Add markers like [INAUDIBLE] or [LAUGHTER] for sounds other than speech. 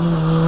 Oh. [GASPS] [GASPS] [GASPS]